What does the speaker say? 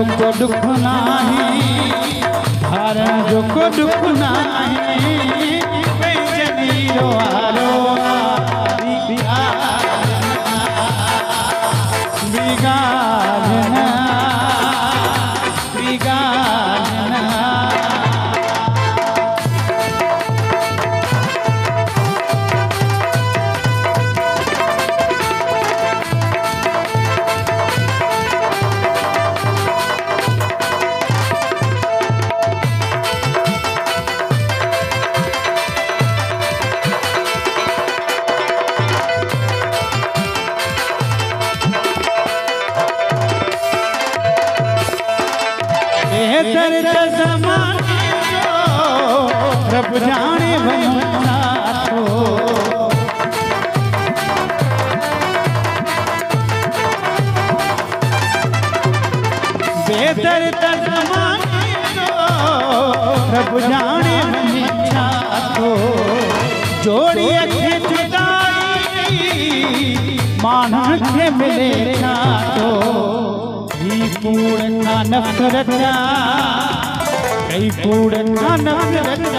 नाही हारण जो को दुख नाही वञा थो बेदर्द ज़माने। रब जाने वञा थो जोड़ीअ खे जुदाई माण्हुनि मिले थो കൈകൂടങ്ങ നഫരത്ത കൈകൂടങ്ങ നഫരത്ത